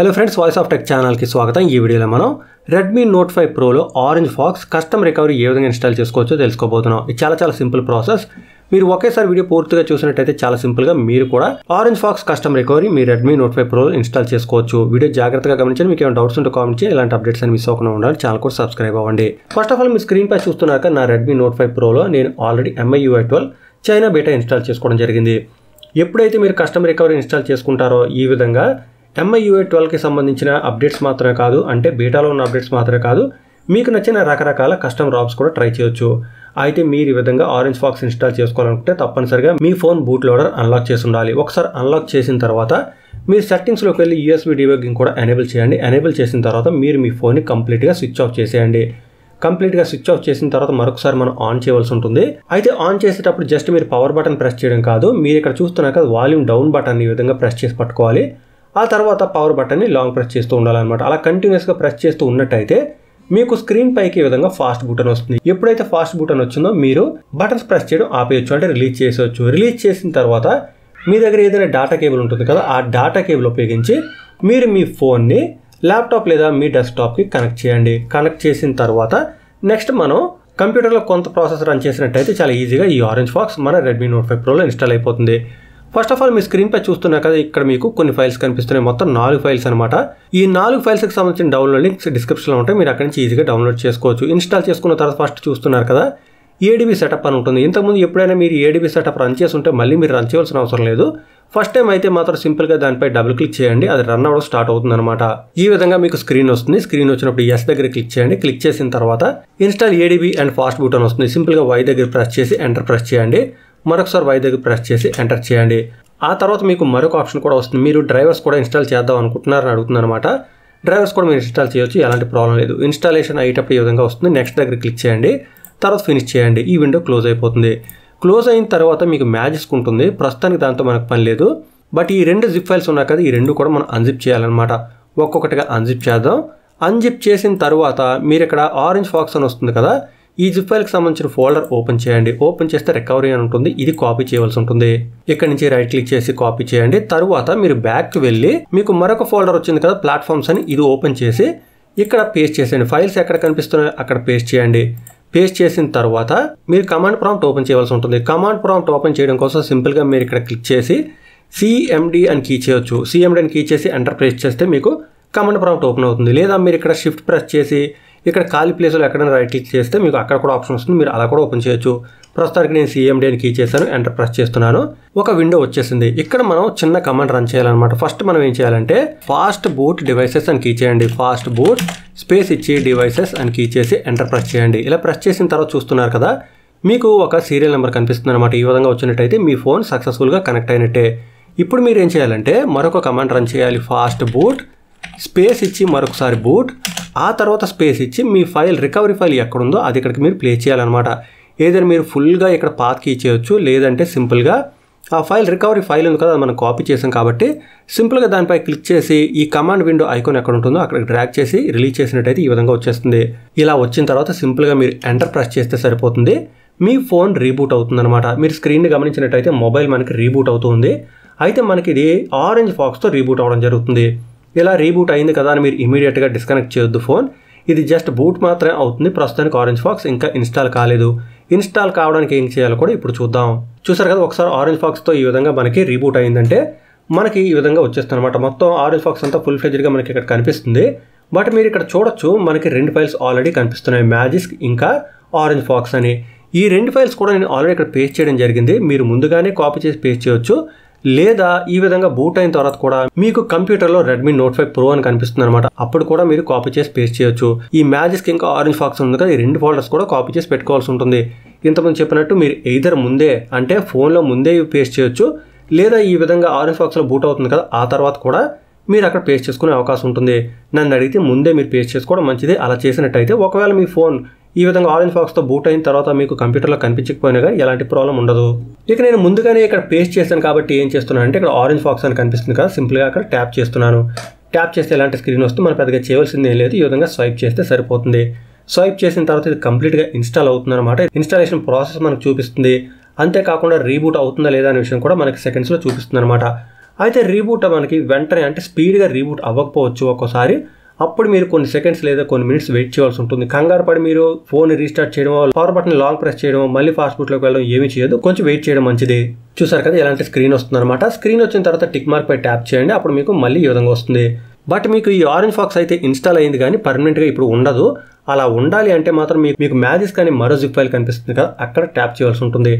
Hello friends voice of tech ఛానల్కి స్వాగతం. ఈ వీడియోలో మనం రెడ్మీ నోట్ ఫైవ్ ప్రోలో ఆరెంజ్ ఫాక్స్ కస్టమ్ రికవరీ ఏ విధంగా ఇన్స్టాల్ చేసుకోవచ్చో తెలుసుకోబోతున్నాం. ఇది చాలా చాలా సింపుల్ ప్రాసెస్ మీరు ఒకేసారి వీడియో పూర్తిగా చూసినట్టయితే చాలా సింపుల్గా మీరు కూడా ఆరెంజ్ ఫాక్స్ కస్టమ్ రికవరీ మీ Redmi note five pro install చేసుకోవచ్చు. వీడియో జాగ్రత్తగా గమనించండి. మీకు ఏమైనా డౌట్స్ ఉంటే కామెంట్ చేయండి. ఇలాంటి అప్డేట్స్ అని మిస్ అవ్వకుండా ఉండాలి. ఛానల్ కూడా సబ్స్క్రైబ్ అవ్వండి. ఫస్ట్ ఆఫ్ ఆల్ మీ స్క్రీన్ పై చూస్తున్నాక నా రెడ్మీ నోట్ ఫైవ్ ప్రోలో నేను already MI UI twelve China beta install చేసుకోవడం జరిగింది. ఎప్పుడైతే మీరు కస్టమ్ రికవరీ ఇన్స్టాల్ చేసుకుంటారో ఈ విధంగా ఎంఐయుఏ ట్వెల్వ్కి సంబంధించిన అప్డేట్స్ మాత్రమే కాదు అంటే బీటాలో ఉన్న అప్డేట్స్ మాత్రమే కాదు మీకు నచ్చిన రకరకాల కస్టమ్ రాబ్స్ కూడా ట్రై చేయొచ్చు. అయితే మీరు ఈ విధంగా ఆరెంజ్ ఫాక్స్ ఇన్స్టాల్ చేసుకోవాలనుకుంటే తప్పనిసరిగా మీ ఫోన్ బూట్ లోడర్ అన్లాక్ చేసి ఉండాలి ఒకసారి అన్లాక్ చేసిన తర్వాత మీరు సెట్టింగ్స్లోకి వెళ్ళి యూఎస్బీ డిబగ్గింగ్ కూడా ఎనేబుల్ చేయండి. ఎనేబుల్ చేసిన తర్వాత మీరు మీ ఫోన్ని కంప్లీట్గా స్విచ్ ఆఫ్ చేసేయండి. కంప్లీట్గా స్విచ్ ఆఫ్ చేసిన తర్వాత మరొకసారి మనం ఆన్ చేయవలసి ఉంటుంది. అయితే ఆన్ చేసేటప్పుడు జస్ట్ మీరు పవర్ బటన్ ప్రెస్ చేయడం కాదు మీరు ఇక్కడ చూస్తున్నాక వాల్యూమ్ డౌన్ బటన్ ఈ విధంగా ప్రెస్ చేసి పట్టుకోవాలి. ఆ తర్వాత పవర్ బటన్ని లాంగ్ ప్రెస్ చేస్తూ ఉండాలన్నమాట. అలా కంటిన్యూస్గా ప్రెస్ చేస్తూ ఉన్నట్టయితే మీకు స్క్రీన్ పైకి ఈ విధంగా ఫాస్ట్ బటన్ వస్తుంది. ఎప్పుడైతే ఫాస్ట్ బటన్ వచ్చిందో మీరు బటన్స్ ప్రెస్ చేయడం ఆపేయచ్చు అంటే రిలీజ్ చేసేవచ్చు రిలీజ్ చేసిన తర్వాత మీ దగ్గర ఏదైనా డేటా కేబుల్ ఉంటుంది కదా ఆ డేటా కేబుల్ ఉపయోగించి మీరు మీ ఫోన్ని ల్యాప్టాప్ లేదా మీ డెస్క్టాప్కి కనెక్ట్ చేయండి. కనెక్ట్ చేసిన తర్వాత నెక్స్ట్ మనం కంప్యూటర్లో కొంత ప్రాసెస్ రన్ చేసినట్టయితే చాలా ఈజీగా ఈ ఆరెంజ్ ఫాక్స్ మన రెడ్మీ నోట్ ఫైవ్ ప్రోలో ఇన్స్టాల్ అయిపోతుంది. ఫస్ట్ ఆఫ్ ఆల్ మీ స్క్రీన్ పై చూస్తున్నా కదా ఇక్కడ మీకు కొన్ని ఫైల్స్ కనిపిస్తున్నాయి. మొత్తం నాలుగు ఫైల్స్ అనమాట ఈ నాలుగు ఫైల్స్కి సంబంధించిన డౌన్లోడ్ లింక్స్ డిస్క్రిప్షన్లో ఉంటాయి. మీరు అక్కడి నుంచి ఈజీగా డౌన్లోడ్ చేసుకోవచ్చు. ఇన్స్టాల్ చేసుకున్న తర్వాత ఫస్ట్ చూస్తున్నారు కదా ఏడీబీ సెటప్ అని ఉంటుంది. ఇంతకుముందు ఎప్పుడైనా మీరు ఏడీబీ సెటప్ రన్ చేసి ఉంటే మళ్ళీ మీరు రన్ చేయాల్సిన అవసరం లేదు. ఫస్ట్ టైం అయితే మాత్రం సింపుల్గా దానిపై డబుల్ క్లిక్ చేయండి. అది రన్ అవ్వడం స్టార్ట్ అవుతుంది అనమాట ఈ విధంగా మీకు స్క్రీన్ వస్తుంది. స్క్రీన్ వచ్చినప్పుడు ఎస్ దగ్గర క్లిక్ చేయండి. క్లిక్ చేసిన తర్వాత ఇన్స్టాల్ ఏడీబీ అండ్ ఫాస్ట్ బూటన్ వస్తుంది. సింపుల్గా వై దగ్గర ప్రెస్ చేసి ఎంటర్ ప్రెస్ చేయండి. మరొకసారి వై ప్రెస్ చేసి ఎంటర్ చేయండి. ఆ తర్వాత మీకు మరొక ఆప్షన్ కూడా వస్తుంది. మీరు డ్రైవర్స్ కూడా ఇన్స్టాల్ చేద్దాం అనుకుంటున్నారని అడుగుతుంది అనమాట డ్రైవర్స్ కూడా మీరు ఇన్స్టాల్ చేయొచ్చు ఎలాంటి ప్రాబ్లం లేదు. ఇన్స్టాలేషన్ అయ్యేటప్పుడు ఈ విధంగా వస్తుంది. నెక్స్ట్ దగ్గర క్లిక్ చేయండి. తర్వాత ఫినిష్ చేయండి. ఈ విండో క్లోజ్ అయిపోతుంది. క్లోజ్ అయిన తర్వాత మీకు మ్యాజిస్క్ ఉంటుంది. ప్రస్తుతానికి దాంతో మనకు పని లేదు. బట్ ఈ రెండు జిప్ ఫైల్స్ ఉన్నాయి కదా ఈ రెండు కూడా మనం అన్జిప్ చేయాలన్నమాట. ఒక్కొక్కటిగా అన్జిప్ చేద్దాం. అన్జిప్ చేసిన తర్వాత మీరు ఇక్కడ ఆరెంజ్ ఫాక్స్ అని వస్తుంది కదా ఈ జిప్ ఫైల్కి సంబంధించిన ఫోల్డర్ ఓపెన్ చేయండి. ఓపెన్ చేస్తే రికవరీ అని ఉంటుంది. ఇది కాపీ చేయవలసి ఉంటుంది. ఇక్కడ నుంచి రైట్ క్లిక్ చేసి కాపీ చేయండి. తర్వాత మీరు బ్యాక్కి వెళ్ళి మీకు మరొక ఫోల్డర్ వచ్చింది కదా ప్లాట్ఫామ్స్ అని ఇది ఓపెన్ చేసి ఇక్కడ పేస్ట్ చేసేయండి. ఫైల్స్ ఎక్కడ కనిపిస్తున్నాయో అక్కడ పేస్ట్ చేయండి. పేస్ట్ చేసిన తర్వాత మీరు కమాండ్ ప్రాంప్ట్ ఓపెన్ చేయవలసి ఉంటుంది. కమాండ్ ప్రాంప్ట్ ఓపెన్ చేయడం కోసం సింపుల్గా మీరు ఇక్కడ క్లిక్ చేసి సిఎండి అని కీ చేయొచ్చు. సిఎండి అని కీ చేసి ఎంటర్ ప్రెస్ చేస్తే మీకు కమాండ్ ప్రాంప్ట్ ఓపెన్ అవుతుంది. లేదా మీరు ఇక్కడ షిఫ్ట్ ప్రెస్ చేసి ఇక్కడ ఖాళీ ప్లేస్లో ఎక్కడైనా రైట్ క్లిక్ చేస్తే మీకు అక్కడ కూడా ఆప్షన్ వస్తుంది. మీరు అలా కూడా ఓపెన్ చేయొచ్చు. ప్రస్తుతానికి నేను సిఎండి అని కీ చేశాను. ఎంటర్ ప్రెస్ చేస్తున్నాను. ఒక విండో వచ్చేసింది. ఇక్కడ మనం చిన్న కమాండ్ రన్ చేయాలన్నమాట. ఫస్ట్ మనం ఏం చేయాలంటే ఫాస్ట్ బూట్ డివైసెస్ అని కీ చేయండి. ఫాస్ట్ బూట్ స్పేస్ ఇచ్చి డివైసెస్ అని కీ చేసి ఎంటర్ ప్రెస్ చేయండి. ఇలా ప్రెస్ చేసిన తర్వాత చూస్తున్నారు కదా మీకు ఒక సీరియల్ నెంబర్ కనిపిస్తుంది అనమాట ఈ విధంగా వచ్చినట్టయితే మీ ఫోన్ సక్సెస్ఫుల్గా కనెక్ట్ అయినట్టే. ఇప్పుడు మీరు ఏం చేయాలంటే మరొక కమాండ్ రన్ చేయాలి. ఫాస్ట్ బూట్ స్పేస్ ఇచ్చి మరొకసారి బూట్ ఆ తర్వాత స్పేస్ ఇచ్చి మీ ఫైల్ రికవరీ ఫైల్ ఎక్కడుందో అది ఇక్కడికి మీరు ప్లే చేయాలన్నమాట. ఏదైనా మీరు ఫుల్గా ఇక్కడ పాత్ కీ చేయొచ్చు లేదంటే సింపుల్గా ఆ ఫైల్ రికవరీ ఫైల్ ఉంది కదా అది మనం కాపీ చేసాం కాబట్టి సింపుల్గా దానిపై క్లిక్ చేసి ఈ కమాండ్ విండో ఐకాన్ ఎక్కడ ఉంటుందో అక్కడ డ్రాగ్ చేసి రిలీజ్ చేసినట్టయితే ఈ విధంగా వచ్చేస్తుంది. ఇలా వచ్చిన తర్వాత సింపుల్గా మీరు ఎంటర్ ప్రెస్ చేస్తే సరిపోతుంది. మీ ఫోన్ రీబూట్ అవుతుందన్నమాట. మీరు స్క్రీన్ని గమనించినట్టయితే మొబైల్ మనకి రీబూట్ అవుతుంది అయితే మనకి ఇది ఆరెంజ్ ఫాక్స్తో రీబూట్ అవ్వడం జరుగుతుంది. ఇలా రీబూట్ అయింది కదా అని మీరు ఇమీడియట్గా డిస్కనెక్ట్ చేయొద్దు ఫోన్ ఇది జస్ట్ బూట్ మాత్రమే అవుతుంది. ప్రస్తుతానికి ఆరెంజ్ ఫాక్స్ ఇంకా ఇన్స్టాల్ కాలేదు. ఇన్స్టాల్ కావడానికి ఏం చేయాలో కూడా ఇప్పుడు చూద్దాం. చూసారు కదా ఒకసారి ఆరెంజ్ ఫాక్స్తో ఈ విధంగా మనకి రీబూట్ అయిందంటే మనకి ఈ విధంగా వచ్చేస్తుంది అనమాట మొత్తం ఆరెంజ్ ఫాక్స్ అంతా ఫుల్ ఫ్లెజ్డ్గా మనకి ఇక్కడ కనిపిస్తుంది. బట్ మీరు ఇక్కడ చూడొచ్చు మనకి రెండు ఫైల్స్ ఆల్రెడీ కనిపిస్తున్నాయి. మ్యాజిస్క్ ఇంకా ఆరెంజ్ ఫాక్స్ అని. ఈ రెండు ఫైల్స్ కూడా నేను ఆల్రెడీ ఇక్కడ పేస్ట్ చేయడం జరిగింది. మీరు ముందుగానే కాపీ చేసి పేస్ట్ చేయొచ్చు. లేదా ఈ విధంగా బూట్ అయిన తర్వాత కూడా మీకు కంప్యూటర్లో రెడ్మీ నోట్ ఫైవ్ ప్రో అని కనిపిస్తుంది అనమాట అప్పుడు కూడా మీరు కాపీ చేసి పేస్ట్ చేయొచ్చు. ఈ మ్యాజిక్ ఇంకా ఆరెంజ్ ఫాక్స్ ఉంది కదా ఈ రెండు ఫోల్డర్స్ కూడా కాపీ చేసి పెట్టుకోవాల్సి ఉంటుంది. ఇంతకుముందు చెప్పినట్టు మీరు ఎయిదర్ ముందే అంటే ఫోన్లో ముందే పేస్ట్ చేయొచ్చు లేదా ఈ విధంగా ఆరెంజ్ ఫాక్స్లో బూట్ అవుతుంది కదా ఆ తర్వాత కూడా మీరు అక్కడ పేస్ట్ చేసుకునే అవకాశం ఉంటుంది. నన్ను అడిగితే ముందే మీరు పేస్ట్ చేసుకోవడం మంచిది. అలా చేసినట్టయితే ఒకవేళ మీ ఫోన్ ఈ విధంగా ఆరెంజ్ ఫాక్స్తో బూట్ అయిన తర్వాత మీకు కంప్యూటర్లో కనిపించకపోయినా కానీ ఎలాంటి ప్రాబ్లం ఉండదు. ఇక నేను ముందుగానే ఇక్కడ పేస్ట్ చేశాను కాబట్టి ఏం చేస్తున్నాను అంటే ఇక్కడ ఆరెంజ్ ఫాక్స్ అని కనిపిస్తుంది కదా సింపుల్గా అక్కడ ట్యాప్ చేస్తున్నాను. ట్యాప్ చేస్తే ఎలాంటి స్క్రీన్ వస్తుంది మనం పెద్దగా చేయవలసింది ఏం లేదు. ఈ విధంగా స్వైప్ చేస్తే సరిపోతుంది. స్వైప్ చేసిన తర్వాత ఇది కంప్లీట్గా ఇన్స్టాల్ అవుతుంది అనమాట ఇన్స్టాలేషన్ ప్రాసెస్ మనకు చూపిస్తుంది. అంతేకాకుండా రీబూట్ అవుతుందా లేదా అనే విషయం కూడా మనకి సెకండ్స్లో చూపిస్తుంది అనమాట అయితే రీబూట్ మనకి వెంటనే అంటే స్పీడ్గా రీబూట్ అవ్వకపోవచ్చు ఒక్కోసారి. అప్పుడు మీరు కొన్ని సెకండ్స్ లేదా కొన్ని మినిట్స్ వెయిట్ చేయాల్సి ఉంటుంది. కంగారు పడి మీరు ఫోన్ రీస్టార్ట్ చేయడం పవర్ బటన్ లాంగ్ ప్రెస్ చేయడం మళ్ళీ ఫాస్ట్ బూట్లోకి వెళ్ళడం ఏమీ చేయదు కొంచెం వెయిట్ చేయడం మంచిది. చూసారు కదా ఎలాంటి స్క్రీన్ వస్తుంది అనమాట స్క్రీన్ వచ్చిన తర్వాత టిక్ మార్క్ పై ట్యాప్ చేయండి. అప్పుడు మీకు మళ్ళీ ఈ విధంగా వస్తుంది. బట్ మీకు ఈ ఆరెంజ్ ఫాక్స్ అయితే ఇన్స్టాల్ అయింది కానీ పర్మనెంట్గా ఇప్పుడు ఉండదు. అలా ఉండాలి అంటే మాత్రం మీకు మీకు మ్యాజిక్స్ కానీ మరో జిప్ ఫైల్ కనిపిస్తుంది కదా అక్కడ ట్యాప్ చేయాల్సి ఉంటుంది.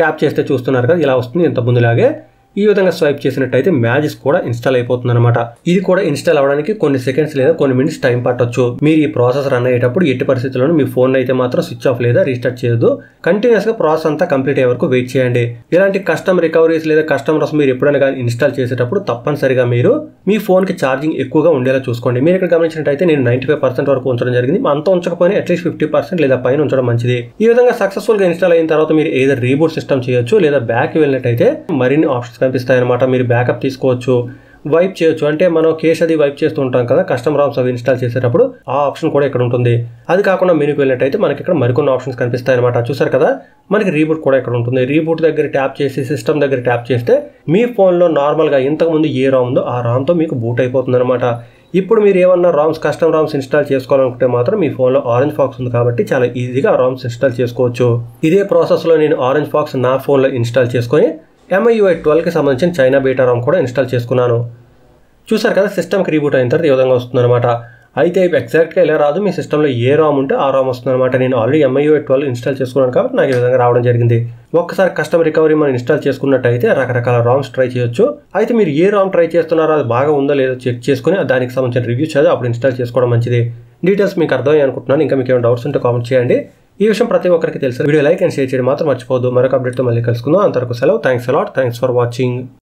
ట్యాప్ చేస్తే చూస్తున్నారు కదా ఇలా వస్తుంది. ఇంత ముందులాగే ఈ విధంగా స్వైప్ చేసినట్టయితే మ్యాజిక్స్ కూడా ఇన్స్టాల్ అయిపోతుంది అనమాట ఇది కూడా ఇన్స్టాల్ అవడానికి కొన్ని సెకండ్స్ లేదా కొన్ని మినిట్స్ టైం పట్టొచ్చు. మీరు ఈ ప్రాసెస్ రన్ అయ్యేటప్పుడు ఎట్టి పరిస్థితుల్లోనూ మీ ఫోన్ అయితే మాత్రం స్విచ్ ఆఫ్ లేదా రీస్టార్ట్ చేయదు కంటిన్యూస్గా ప్రాసెస్ అంతా కంప్లీట్ అయ్యే వరకు వెయిట్ చేయండి. ఇలాంటి కస్టమ్ రికవరీస్ లేదా కస్టమర్స్ మీరు ఎప్పుడైనా కానీ ఇన్స్టాల్ చేసేటప్పుడు తప్పనిసరిగా మీరు మీ ఫోన్కి ఛార్జింగ్ ఎక్కువగా ఉండేలా చూసుకోండి. మీరు ఇక్కడ గమనించినట్టయితే నేను నైన్టీ ఫైవ్ పర్సెంట్ వరకు ఉంచడం జరిగింది. అంత ఉంచకపోయినా అట్లీస్ట్ ఫిఫ్టీ పర్సెంట్ లేదా పైన ఉంచడం మంచిది. ఈ విధంగా సక్సెస్ఫుల్గా ఇన్స్టాల్ అయిన తర్వాత మీరు ఏదో రీబూట్ సిస్టమ్ చేయొచ్చు లేదా బ్యాక్ వెళ్ళినట్టయితే మరిన్ని ఆప్షన్స్ కనిపిస్తాయి అనమాట మీరు బ్యాకప్ తీసుకోవచ్చు వైప్ చేయొచ్చు. అంటే మనం కేస్ అది వైప్ చేస్తూ ఉంటాం కదా కస్టమర్ ఆమ్స్ అవి ఇన్స్టాల్ చేసేటప్పుడు ఆ ఆప్షన్ కూడా ఇక్కడ ఉంటుంది. అది కాకుండా మెనూకి వెళ్ళినట్టయితే మనకి ఇక్కడ మరికొన్ని ఆప్షన్స్ కనిపిస్తాయి అనమాట చూసారు కదా మనకి రీబూట్ కూడా ఇక్కడ ఉంటుంది. రీబూట్ దగ్గర ట్యాప్ చేసి సిస్టమ్ దగ్గర ట్యాప్ చేస్తే మీ ఫోన్లో నార్మల్గా ఇంతకుముందు ఏ రామ్ ఉందో ఆ రామ్తో మీకు బూట్ అయిపోతుంది అనమాట ఇప్పుడు మీరు ఏమన్నా రామ్స్ కస్టమ్ రామ్స్ ఇన్స్టాల్ చేసుకోవాలనుకుంటే మాత్రం మీ ఫోన్లో ఆరెంజ్ ఫాక్స్ ఉంది కాబట్టి చాలా ఈజీగా రామ్స్ ఇన్స్టాల్ చేసుకోవచ్చు. ఇదే ప్రాసెస్లో నేను ఆరెంజ్ ఫాక్స్ నా ఫోన్లో ఇన్స్టాల్ చేసుకొని ఎంఐయుఐ ట్వెల్వ్కి సంబంధించిన చైనా బీటా రామ్ కూడా ఇన్స్టాల్ చేసుకున్నాను. చూసారు కదా సిస్టమ్కి రీబూట్ అయిన తర్వాత ఈ విధంగా వస్తుందన్నమాట. అయితే ఎగ్జాక్ట్గా ఇలా రాదు మీ సిస్టంలో ఏ రామ్ ఉంటే ఆ రామ్ వస్తుందన్నమాట. నేను ఆల్రెడీ ఎంఐయుఐ ట్వెల్వ్ ఇన్స్టాల్ చేసుకున్నాను కాబట్టి నాకు ఈ విధంగా రావడం జరిగింది. ఒక్కసారి కస్టమ్ రికవరీ మనం ఇన్స్టాల్ చేసుకున్నట్టయితే రకరకాల రామ్స్ ట్రై చేయొచ్చు. అయితే మీరు ఏ రామ్ ట్రై చేస్తున్నారో అది బాగా ఉందో లేదో చెక్ చేసుకుని దానికి సంబంధించిన రివ్యూ చదివి అప్పుడు ఇన్స్టాల్ చేసుకోవడం మంచిది. డీటెయిల్స్ మీకు అర్థమయ్యి అనుకుంటున్నాను ఇంకా మీకు ఏమైనా డౌట్స్ ఉంటే కామెంట్ చేయండి. ఈ విషయం ప్రతి ఒక్కరికి తెలుసు. వీడియో లైక్ అండ్ షేర్ చేయడం మాత్రం మర్చిపోవద్దు. మరొక అప్డేట్తో మళ్ళీ కలుసుకుందాం. అంతవరకు సెలవు. Thanks a lot thanks for watching